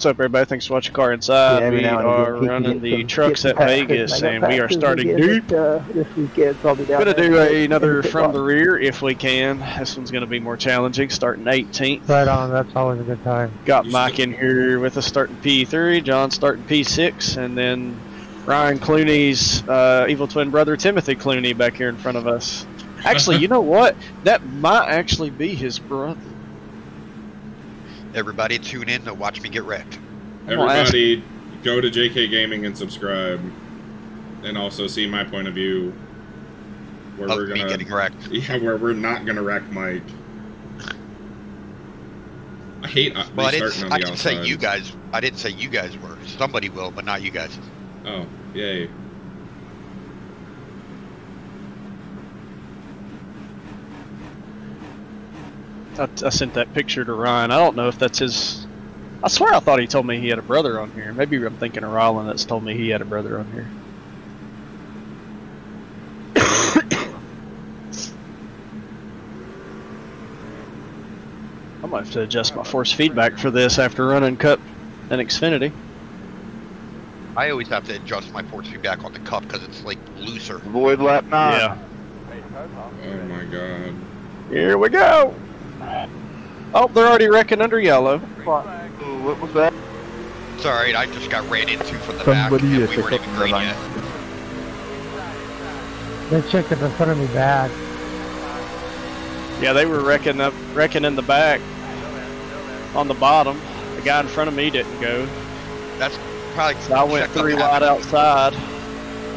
What's up, everybody? Thanks for watching Car Inside. Yeah, we are again, running get the trucks at some. Vegas, and we are starting again new. This, uh, this weekend, so I'll be down Gonna do a, another the pit from the rear if we can. This one's gonna be more challenging, starting 18th. Right on, that's always a good time. Got You Mike in here with us starting P3, John starting P6, and then Ryan Clooney's uh, evil twin brother Timothy Clooney back here in front of us. Actually, you know what? That might actually be his brother. Everybody tune in to watch me get wrecked. I'm gonna ask- Everybody, go to JKay Gaming and subscribe, and also see my point of view, where Of we're gonna, getting wrecked. yeah, where we're not gonna wreck Mike. I hate uh, Well, I restarting didn't. on I didn't outside. say you guys. I didn't say you guys were. Somebody will, but not you guys. Oh, yay! I, I sent that picture to Ryan. I don't know if that's his. I swear I thought he told me he had a brother on here. Maybe I'm thinking of Rylan that's told me he had a brother on here. I might have to adjust my force feedback for this after running Cup and Xfinity. I always have to adjust my force feedback on the cup because it's like looser. Void lap nine. Yeah. Oh my god! Here we go. Oh, they're already wrecking under yellow. Ooh, what was that? It's all right. I just got ran into from the Somebody back, and is we weren't even picking green the yet. That chick in front of me back. Yeah, they were wrecking up, wrecking in the back on the bottom. The guy in front of me didn't go, That's probably. so I went three wide outside.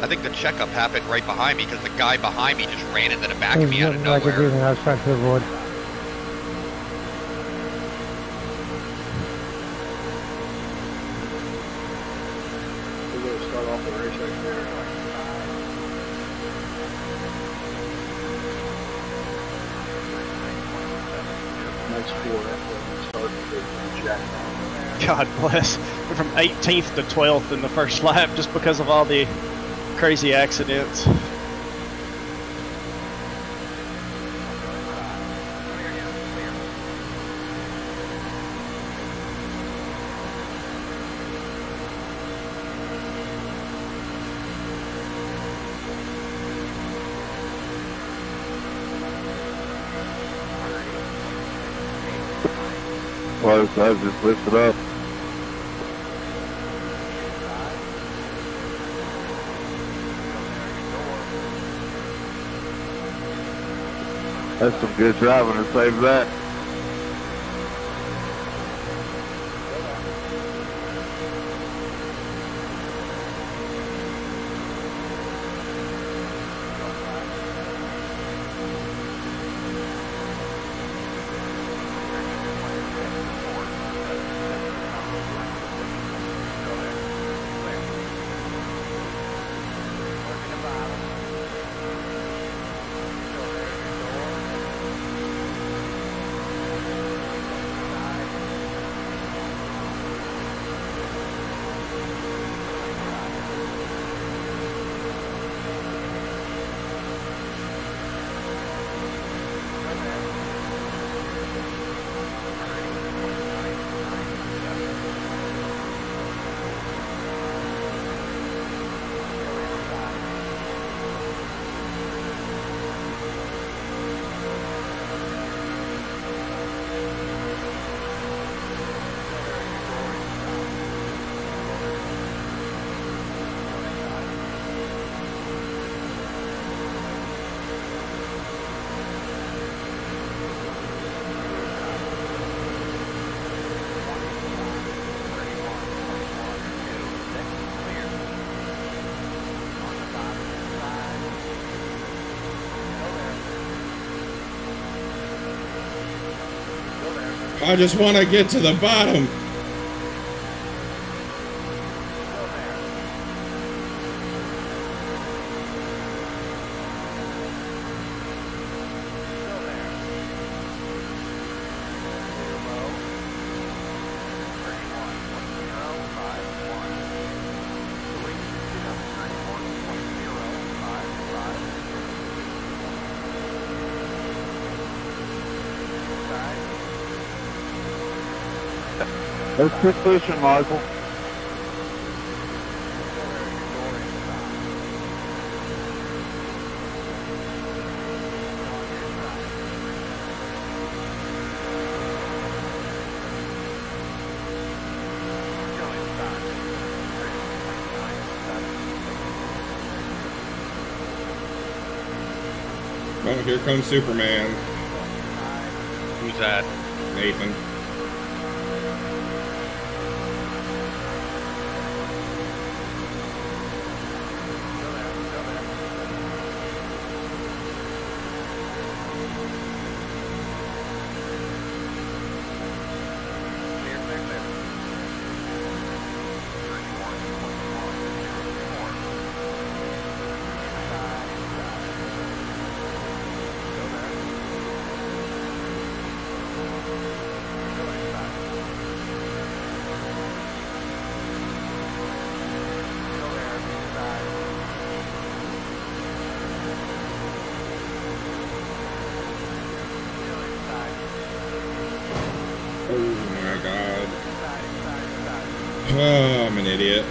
I think the checkup happened right behind me because the guy behind me just ran into the back It of me out of nothing like a nowhere. demon I was trying to avoid. We're from 18th to 12th in the first lap just because of all the crazy accidents. Well, I just lifted up. That's some good driving to save that. I just want to get to the bottom. Let's quit pushing, Michael. Oh, here comes Superman. Who's that? Nathan. Oh, I'm an idiot.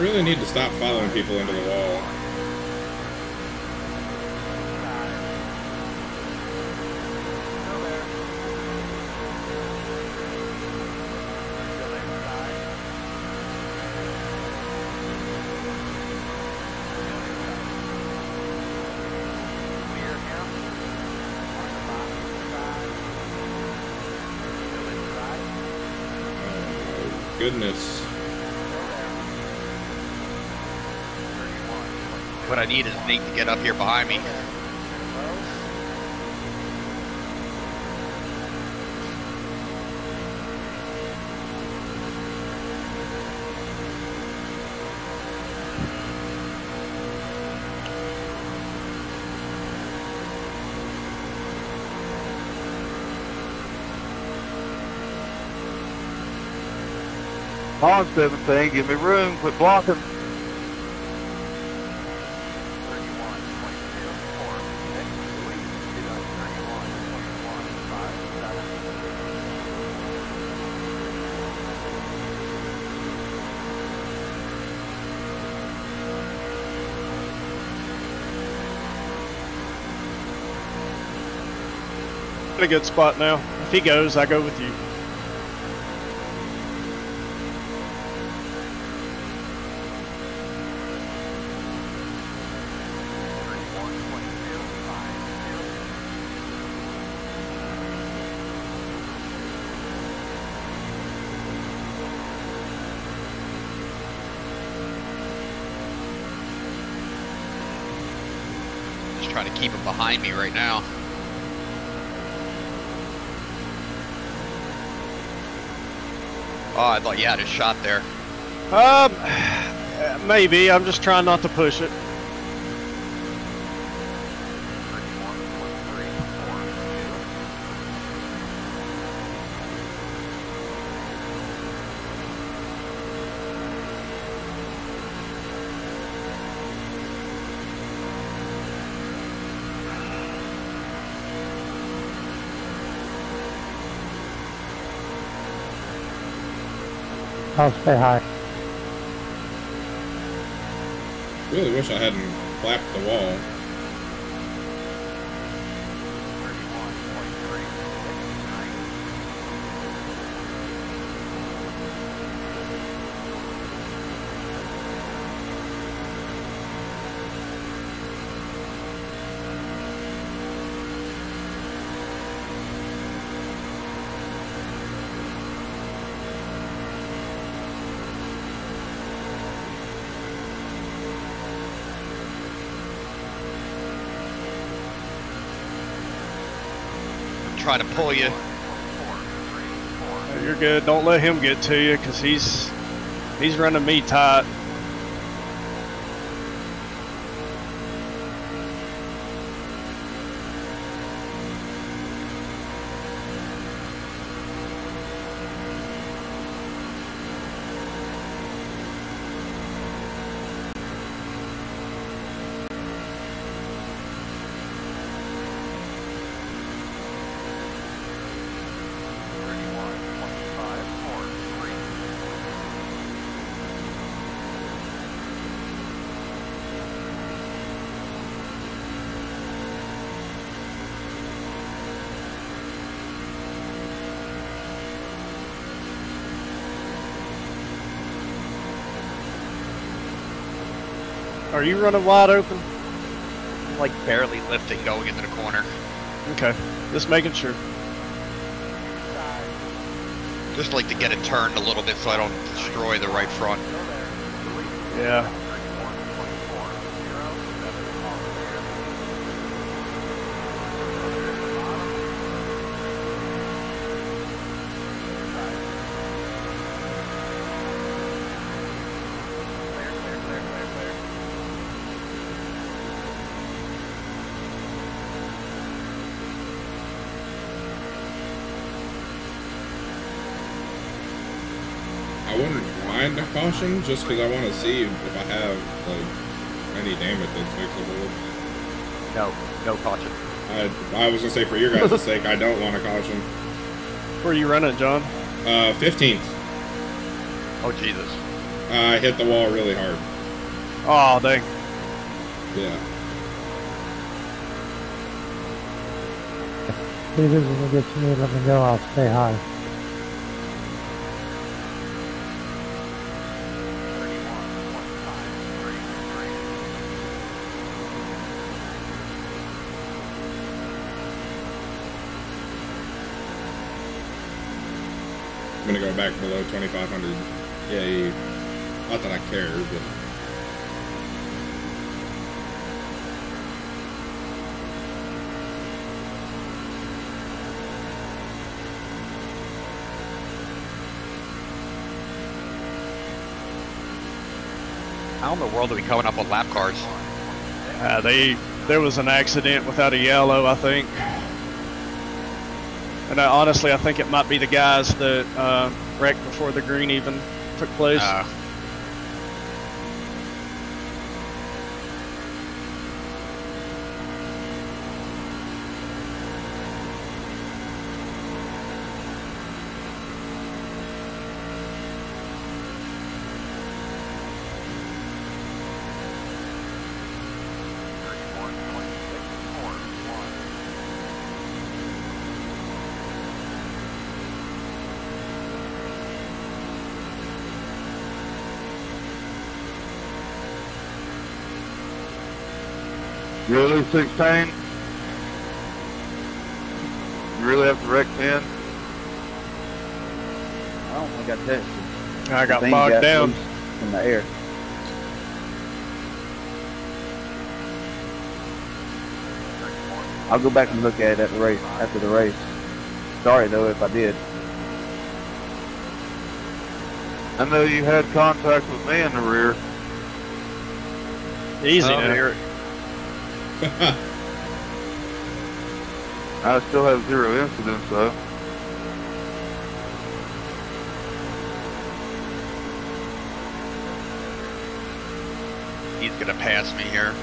Really need to stop following people into the wall. Oh, goodness. What I need is Nate to get up here behind me. On, 17, give me room, quit blocking. In a good spot now. If he goes, I go with you. Just trying to keep him behind me right now. Oh, I thought you had a shot there. Um, maybe. I'm just trying not to push it. I'll stay high. Really wish I hadn't clapped the wall. Trying to pull you. You're good. Don't let him get to you, cause he's he's running me tight. Are you running wide open? I'm like barely lifting going into the corner. Okay, just making sure. Just like to get it turned a little bit so I don't destroy the right front. Yeah. Caution just because I want to see if I have like any damage that's fixable. No, no caution. I, I was gonna say for your guys' sake, I don't want a caution. Where are you running, John? Uh, 15th. Oh Jesus. I hit the wall really hard. Oh, dang. Yeah. Peters, when you get to me, let me know. I'll stay high. Below 2,500. Yeah, not that I care, but How in the world are we coming up with lap cars? Uh, they there was an accident without a yellow, I think. And I, honestly, I think it might be the guys that uh, wrecked before the green even took place. Uh, Really, 16? You really have to wreck 10? I don't think I tested. I got Thing bogged down. in the air. I'll go back and look at it at the race after the race. Sorry though if I did. I know you had contact with me in the rear. Easy Oh, now. I still have zero incidents though. he's gonna pass me here.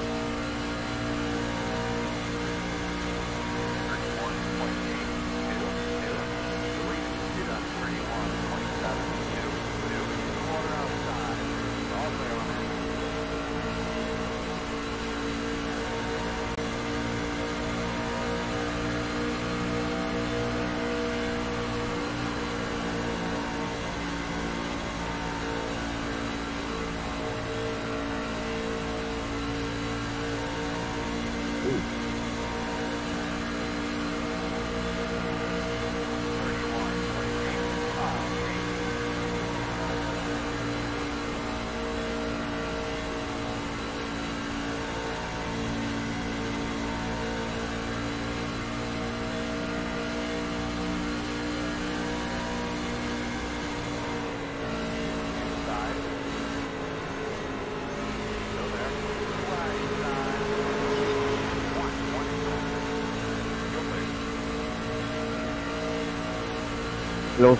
Los.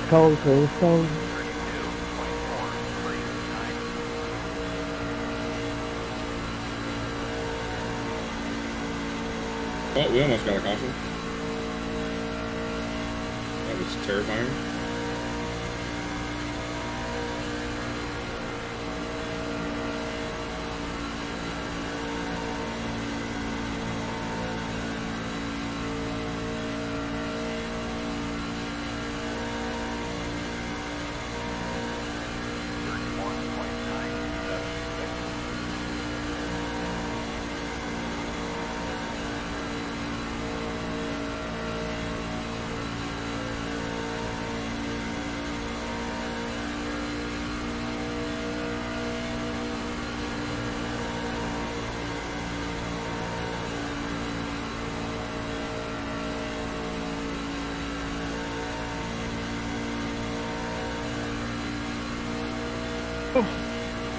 Oh, we almost got a caution. That was terrifying.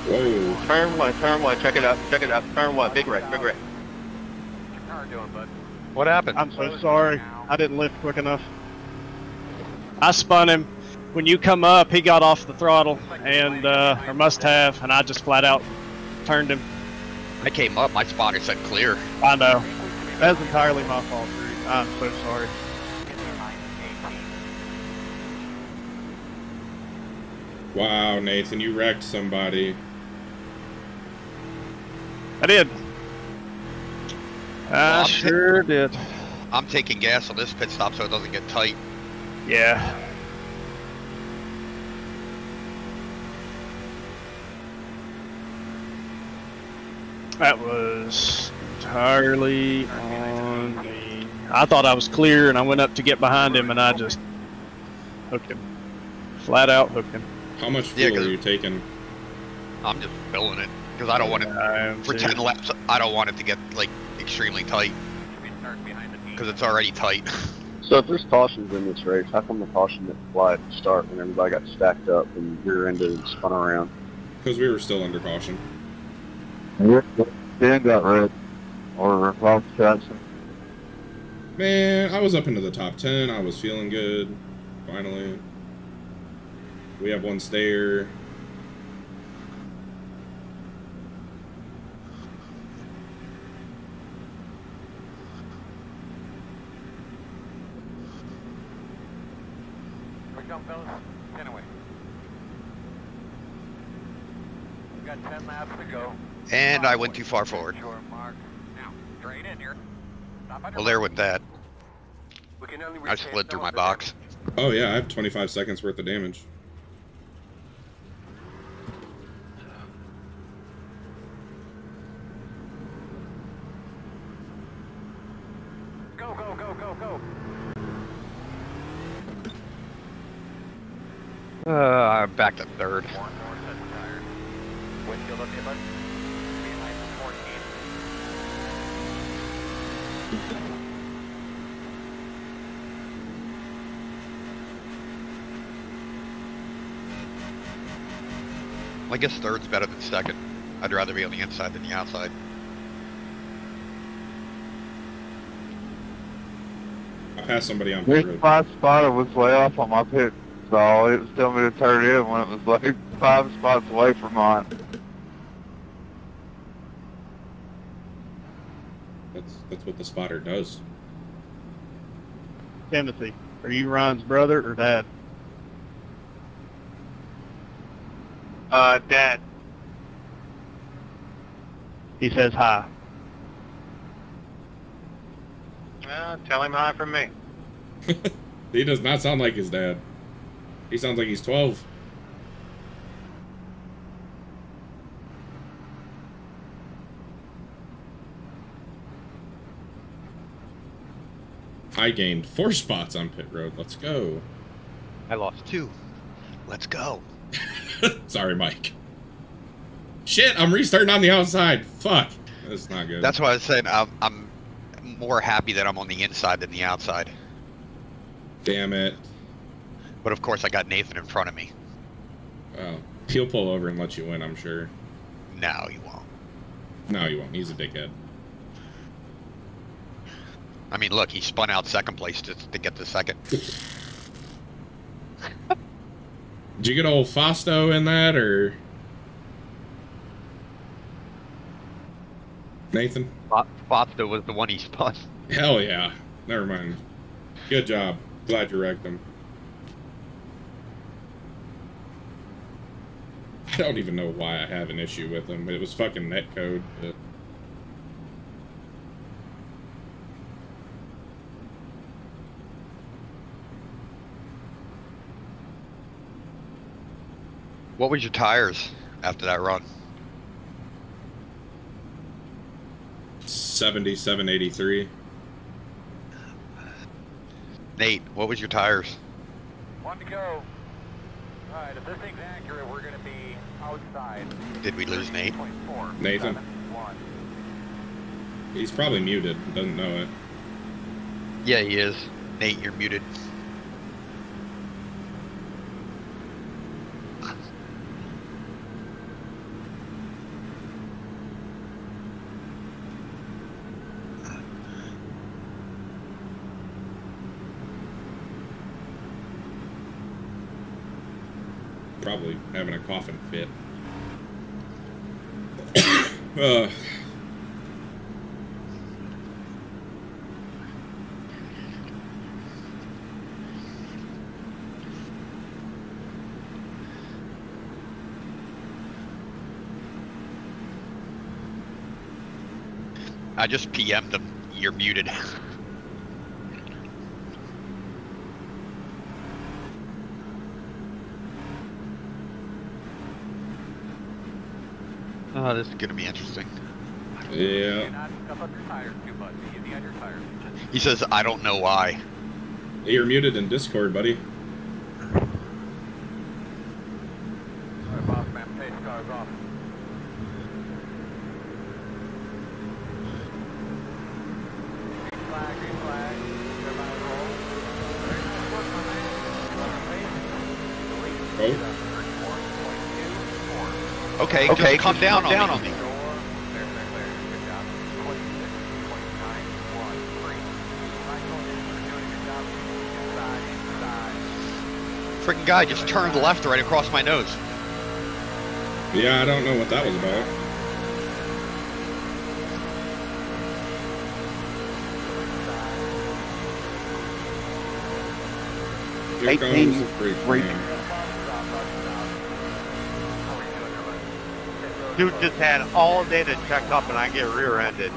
Whoa. Turn one, turn one, check it up, check it up, turn one, big wreck, big wreck. What happened? I'm so sorry. I didn't lift quick enough. I spun him. When you come up, he got off the throttle and uh, or must have, and I just flat out turned him. I came up, my spotter said clear. I know. That's entirely my fault, Drew. I'm so sorry. Wow, Nathan, you wrecked somebody. I did. I Well, I'm sure did. I'm taking gas on this pit stop so it doesn't get tight. Yeah. That was entirely on me. I thought I was clear, and I went up to get behind him, and I just hooked him. Flat out hooked him. How much Yeah, are you taking? I'm just filling it because I don't want it I for too. 10 laps. I don't want it to get like extremely tight because it's already tight. So if there's cautions in this race, how come the caution didn't fly at the start when everybody got stacked up and rear-ended and spun around? Because we were still under caution. Dan got red. Or Ralph Jackson. Man, I was up into the top 10. I was feeling good. Finally. We have one stayer. We come, fellas. Anyway. We've got 10 laps to go. And I went too far forward. Mark. Now, straight in here. Well, there went that. We can only I retain slid through my box. Oh, yeah, I have 25 seconds worth of damage. damage. Go, go, go, go, go. Uh, I'm back to third. One more set of tires. Windshield up, bud. Behind 14. I guess third's better than second. I'd rather be on the inside than the outside. I passed somebody on pit This road. my spotter was way off on my pit stall. It was telling me to turn in when it was like five spots away from mine. That's, that's what the spotter does. Timothy, are you Ryan's brother or dad? Uh, Dad. He says hi. Well, tell him hi from me. he does not sound like his dad. He sounds like he's 12. I gained four spots on pit road. Let's go. I lost two. Let's go. Sorry, Mike. Shit, I'm restarting on the outside. Fuck. That's not good. That's why I was saying I'm, I'm more happy that I'm on the inside than the outside. Damn it. But of course, I got Nathan in front of me. Well, he'll pull over and let you win, I'm sure. No, you won't. No, he won't. He's a dickhead. I mean, look, he spun out second place to, to get the second. Did you get old Fausto in that, or Nathan? Fa- Fausto was the one he spun. Hell yeah. Never mind. Good job. Glad you wrecked him. I don't even know why I have an issue with him. It was fucking netcode. But... What was your tires after that run? 7783. Nate, what was your tires? One to go. Alright, if this thing's accurate, we're gonna be outside. Did we lose Nate? 0.4. Nathan? He's probably muted. Doesn't know it. Yeah, he is. Nate, you're muted. Probably having a coughing fit. uh, I just PM'd him. You're muted. oh, this is gonna be interesting. Yeah. not scuff up your tires too much. Easy on your tires. He says, I don't know why. You're muted in Discord, buddy. Alright, boss man, pace cars off. Green flag, green flag. Everybody roll. Very nice work, my man. On your pace. Delete. Oh. 34.24. Okay, Okay, just come just down, come down on on me. me. Clear, clear, clear. Good job. 26, 29, 1, 3. Michael, you're doing a good job. Inside, inside. Freaking guy just turned left right across my nose. Yeah, I don't know what that was about. Here 18, comes the freak freak. man. Dude just had all day to check up and I get rear-ended.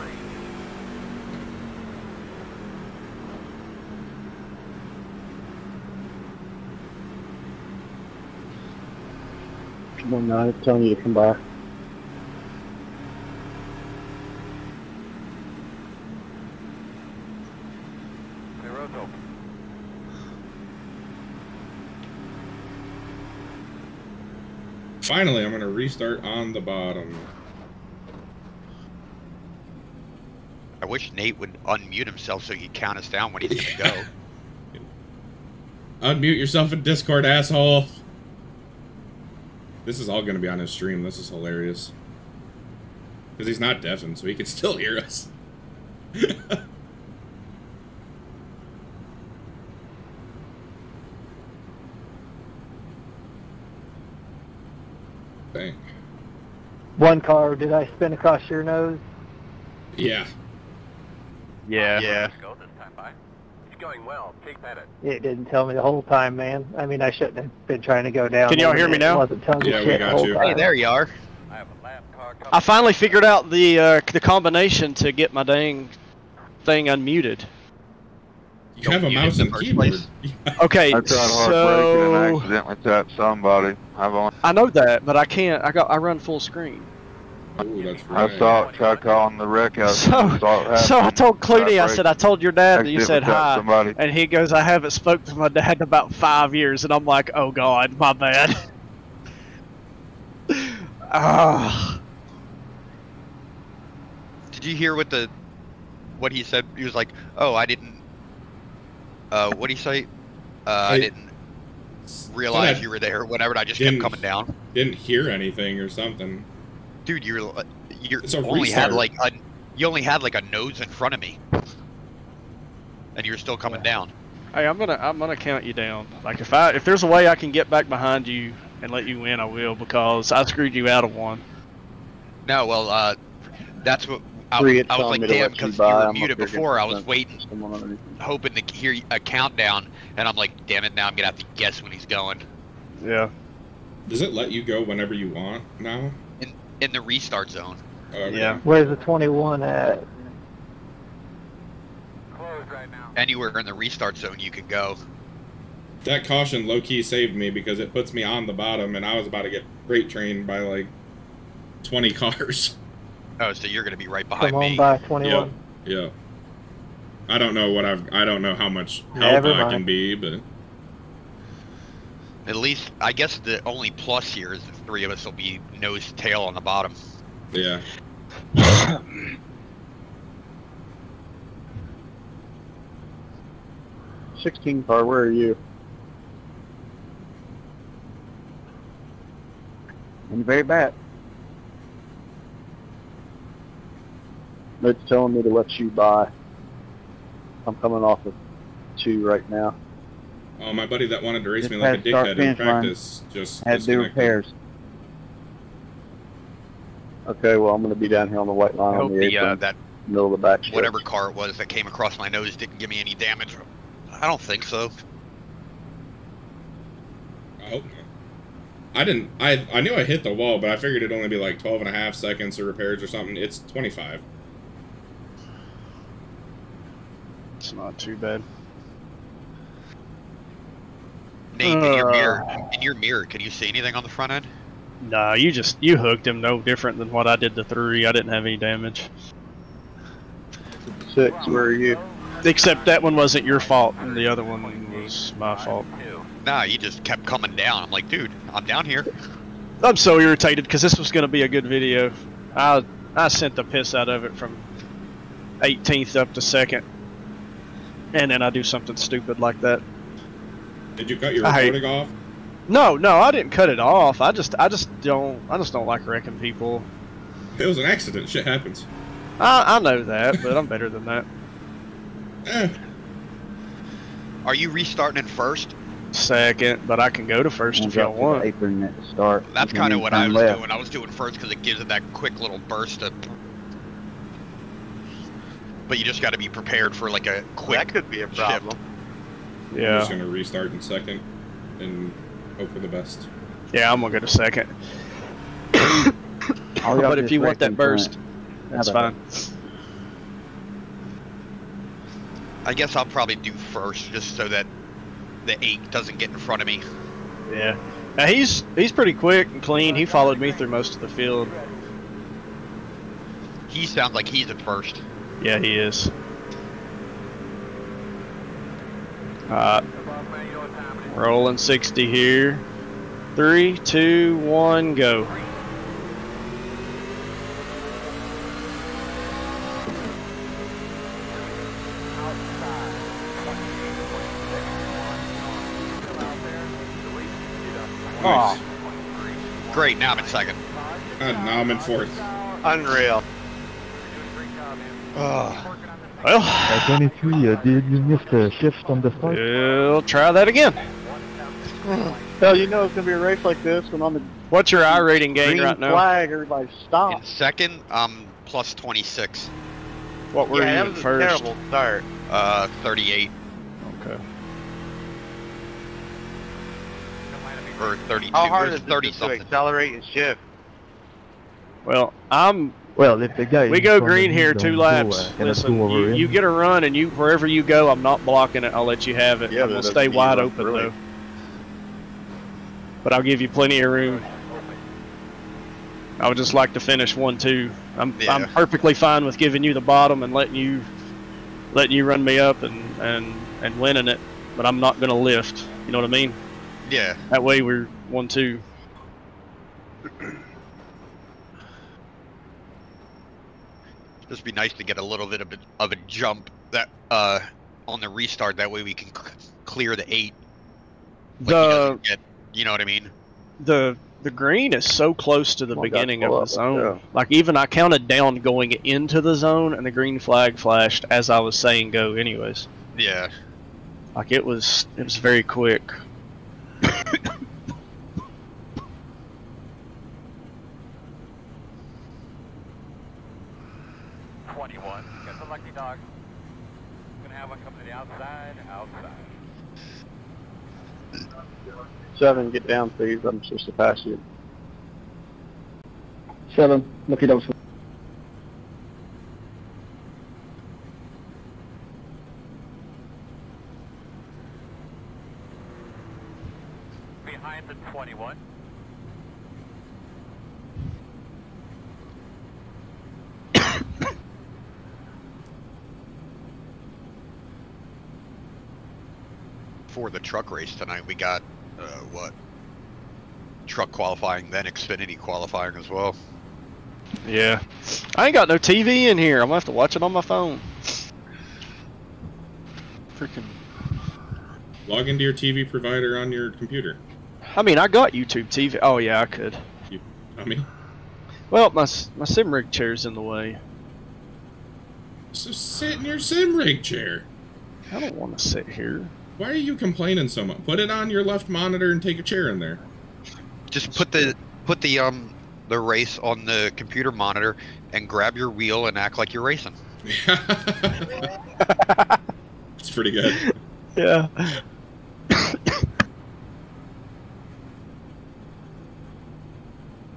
Come on, I'm telling you to come back. The road's open. Finally, I'm gonna restart on the bottom. I wish Nate would unmute himself so he could count us down when he's gonna go. Unmute yourself in Discord, asshole. This is all gonna be on his stream. This is hilarious. Because he's not deafened, so he can still hear us. Dang. One car, did I spin across your nose? Yeah. Yeah. Yeah. Go this time, bye. It's going well. Keep at it. It didn't tell me the whole time, man. I mean, I shouldn't have been trying to go down. Can y'all hear me now? Wasn't telling Yeah, we shit got you. time. Hey, there you are. I have a lap car coming. I finally figured out the uh, the combination to get my dang thing unmuted. You have a mouse and keyboard. place. Okay, I tried hard and so accidentally tapped somebody. I've only, I know that, but I can't. I got I run full screen. Ooh, that's I right. saw it, tried calling the wreck out. So, saw so I told Clooney, I said, I told your dad that you said hi, Somebody. and he goes, I haven't spoke to my dad in about five years, and I'm like, oh god, my bad. Ah, Did you hear what the what he said? He was like, "Oh, I didn't." Uh, what do you say? Uh, I Hey, didn't realize you were there. Whatever. I just kept coming down, Didn't hear anything or something. dude. You're uh, you It's a only had like a you only had like a nose in front of me, and you're still coming down. Hey, I'm gonna I'm gonna count you down. Like if I if there's a way I can get back behind you and let you win, I will because I screwed you out of one. No, well, uh, that's what I, Three, was- I was like, damn, let you because you were muted before. I was waiting, hoping to hear a countdown, and I'm like, damn it, now I'm gonna have to guess when he's going Yeah. Does it let you go whenever you want now? in the restart zone. Oh, okay. Yeah. Where's the 21 at? Closed right now. Anywhere in the restart zone you can go. That caution low key saved me because it puts me on the bottom, and I was about to get freight trained by like 20 cars. Oh, so you're gonna be right behind Come on me. by 21. Yeah. I don't know what I've. I don't know how much help Never I can be, but At least, I guess the only plus here is the three of us will be nose to tail on the bottom. yeah. Sixteen car, where are you? In the very back. It's telling me to let you by. I'm coming off of two right now. Oh, my buddy that wanted to race Just me like a dickhead in finish line. practice just Had to do repairs. Okay, well I'm gonna be down here on the white I line hope on the the, uh, apron, that middle of the back stretch. whatever car it was that came across my nose didn't give me any damage. I don't think so. I hope not. I didn't. I I knew I hit the wall, but I figured it'd only be like 12 and a half seconds of repairs or something. It's 25. It's not too bad. Nate, in your Uh. mirror, in your mirror, can you see anything on the front end? Nah, you just you hooked him no different than what I did to three. I didn't have any damage. Six, where are you? Except that one wasn't your fault and the other one was my fault. Nah, you just kept coming down. I'm like, dude, I'm down here. I'm so irritated because this was going to be a good video. I I sent the piss out of it from 18th up to second, and then I do something stupid like that. Did you cut your I- recording off? No, no, I didn't cut it off. I just I just don't I just don't like wrecking people. It was an accident. Shit happens. I I know that, but I'm better than that. Eh, Are you restarting in first? Second, but I can go to first Won't if y'all drop to the want. Apron at the start. That's kind of what I was left. doing. I was doing first because it gives it that quick little burst of. But you just got to be prepared for like a quick. That could be a problem. Yeah, I'm just gonna restart in second and hope for the best. yeah, I'm gonna go to second. All but if you want that burst, front. that's How about fine. I guess I'll probably do first just so that the eight doesn't get in front of me. Yeah. Now he's he's pretty quick and clean. He followed me through most of the field. He sounds like he's at first. Yeah, he is. Alright, Boss man, you know what time it is. rolling 60 here. Three, two, one, go. Outside. 28, 26, 1. Still out there. Delete. Get up. Nice. 23. Great, now I'm in second. God, now I'm in fourth. Unreal. You're doing a great job, man. Ugh. Working on this Well, Uh, 23, uh, did you miss the shift on the start? we'll try that again. Hell, you know it's gonna be a race like this when on the What's your I rating gain green right now? flag, everybody stop. In stop. second, um, plus 26. What were yeah, you that in was a first? terrible start. Uh, 38 Okay. or 32 How hard or is it 30 to accelerate and shift? Well, I'm. Well, if the guy We go green here two laps. Listen, you, you get a run and you wherever you go, I'm not blocking it. I'll let you have it. Yeah, I'm gonna stay wide mean open really. though. But I'll give you plenty of room. I would just like to finish one two. I'm Yeah. I'm perfectly fine with giving you the bottom and letting you letting you run me up and and and winning it. But I'm not gonna lift. You know what I mean? Yeah. That way we're one two. Just be nice to get a little bit of a, of a jump that uh on the restart. That way we can c- clear the eight. The get, you know what I mean? the the green is so close to the Come beginning of the zone. yeah. Like even I counted down going into the zone, and the green flag flashed as I was saying go. Anyways, Yeah. Like it was, it was very quick. Twenty-one. Get the lucky dog. Gonna have one come to the outside. Outside. Seven, get down, please. I'm supposed to pass you. Seven, lucky dogs. Behind the twenty-one. For the truck race tonight, we got what? Truck qualifying, then Xfinity qualifying as well. Yeah. I ain't got no TV in here. I'm gonna have to watch it on my phone. Freaking. Log into your TV provider on your computer. I mean, I got YouTube TV. Oh yeah, I could. You, I mean, Well, my my sim rig chair's in the way. so sit in your sim rig chair. I don't want to sit here. Why are you complaining so much? Put it on your left monitor and take a chair in there. Just put the put the um the race on the computer monitor and grab your wheel and act like you're racing. It's pretty good. Yeah.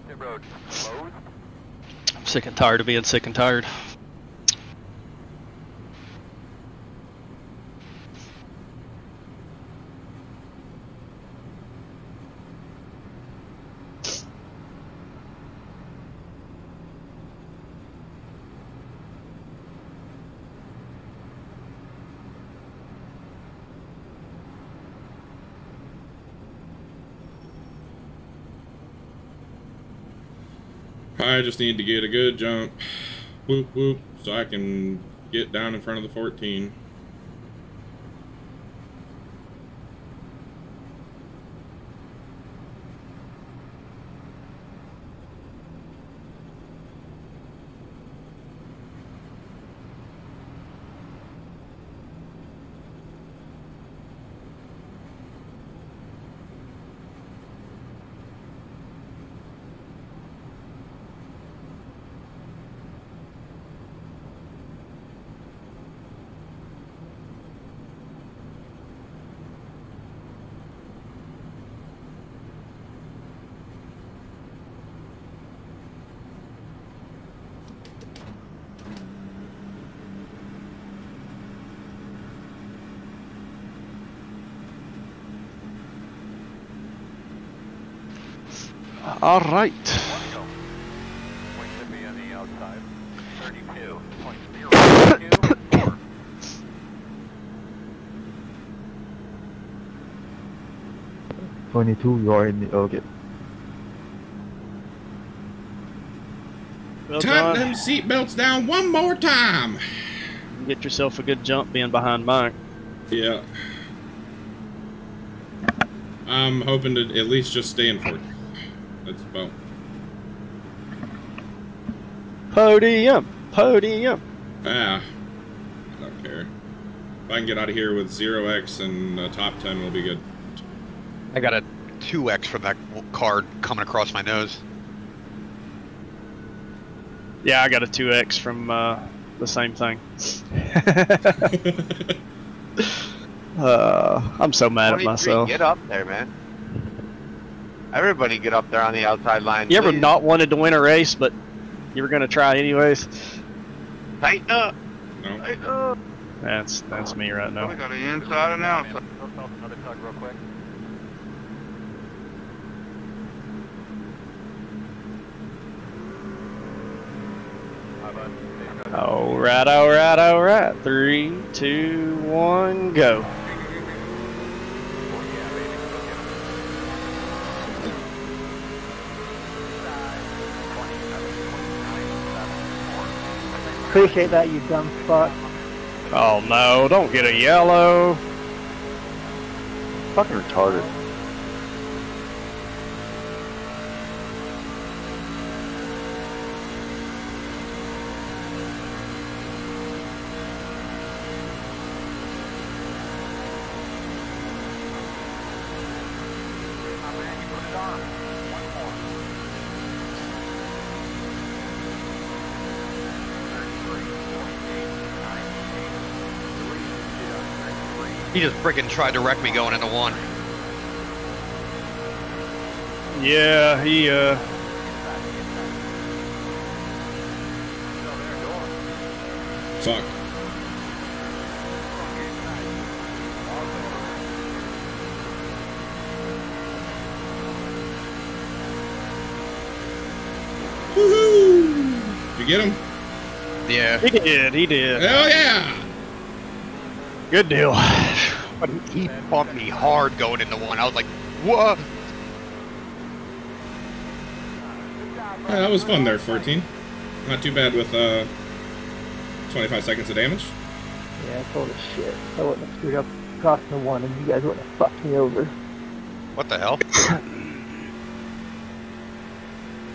The. I'm sick and tired of being sick and tired. I just need to get a good jump. Whoop whoop, so I can get down in front of the 14. All right. Twenty-two. You are in the okay. Well Tighten them seatbelts down one more time. Get yourself a good jump being behind Mike. Yeah. I'm hoping to at least just stay in 40. It's boom. Podium! Podium! Ah. I don't care. If I can get out of here with 0x and a top 10, we'll be good. I got a 2x from that card coming across my nose. Yeah, I got a 2x from uh, the same thing. uh, I'm so mad at myself. Get up there, man. Everybody get up there on the outside line. You ever not wanted to win a race, but you were gonna try anyways? Tighten up. No. Tighten up. That's that's me right oh, We now. got an inside and outside. Let's off another tug real quick. How about this guy? All right, all right, all right. Three, two, one, go. Appreciate that, you dumb fuck. Oh no! Don't get a yellow. Fucking retarded. He just freaking tried to wreck me going into one. Yeah, he uh. Fuck. Woohoo! You get him? Yeah. He did. He did. Hell yeah! Good deal. But he bumped me hard going into one. I was like, what? Yeah, that was fun there, 14. Not too bad with uh, 25 seconds of damage. Yeah, total shit. I wouldn't have screwed up crossing the one, and you guys wouldn't have fucked me over. What the hell?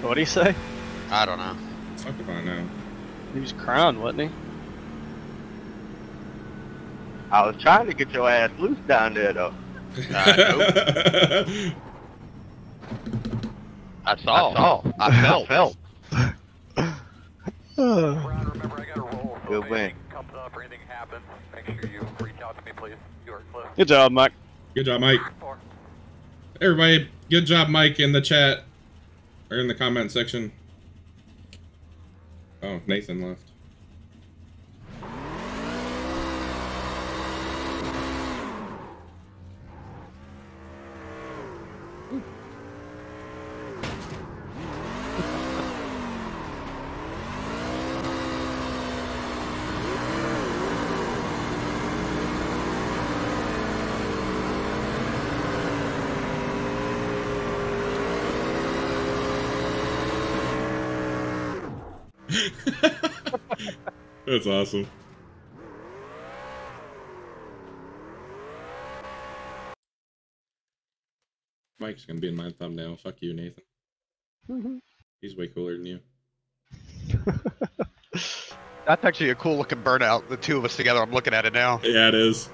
What'd he say? I don't know. Fuck if I know. He was crying, wasn't he? I was trying to get your ass loose down there, though. I saw. I saw. I felt. felt. Remember I got a roll. So Good if win. comes up or anything happens, make sure you reach out to me, please. You are close. Good job, Mike. Good job, Mike. Everybody, good job, Mike, in the chat. Or in the comment section. Oh, Nathan left. That's awesome. Mike's gonna be in my thumbnail. Fuck you, Nathan. Mm-hmm. He's way cooler than you. That's actually a cool looking burnout. The two of us together. I'm looking at it now. Yeah, it is.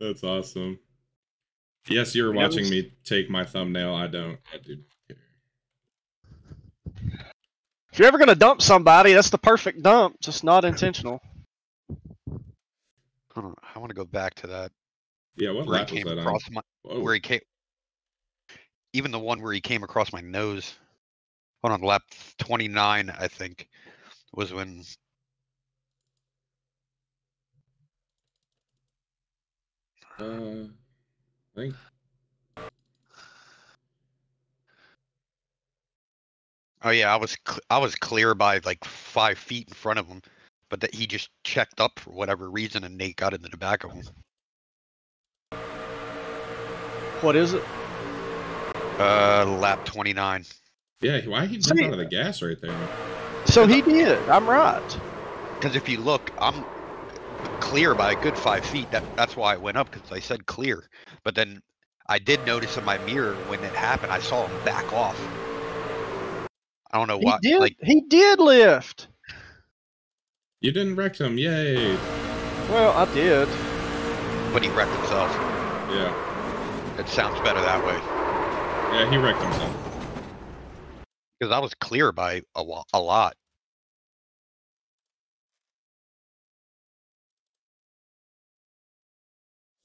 That's awesome. Yes, you're watching me take my thumbnail. I don't. I do. If you're ever gonna dump somebody, that's the perfect dump. Just not intentional. Hold on, I want to go back to that. Yeah, what where he lap was came that on? across my, Whoa. where he came. Even the one where he came across my nose. Hold on, lap 29, I think, was when. Uh, I think. Oh yeah, I was cl- I was clear by like five feet in front of him, but that he just checked up for whatever reason, and Nate got into the back of him. What is it? Uh, lap 29. Yeah, why he jumped out of the gas right there? So he did. I'm right. Because if you look, I'm clear by a good five feet. That that's why I went up because I said clear. But then I did notice in my mirror when it happened, I saw him back off. I don't know He why. did. Like he did lift. You didn't wreck him. Yay. Well, I did. but he wrecked himself. Yeah. It sounds better that way. Yeah, he wrecked himself. Because I was clear by a, wa- a lot.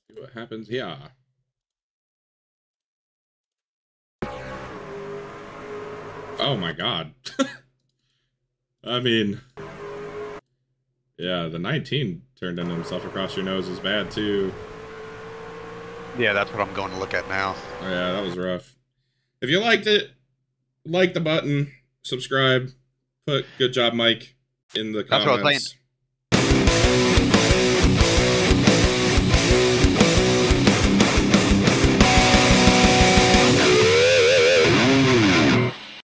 See what happens. Yeah. Oh my god. I mean, yeah, the 19 turned into himself across your nose is bad too. Yeah, that's what I'm going to look at now. Oh, yeah, that was rough. If you liked it, like the button, subscribe, put good job, Mike, in the That's what I was comments.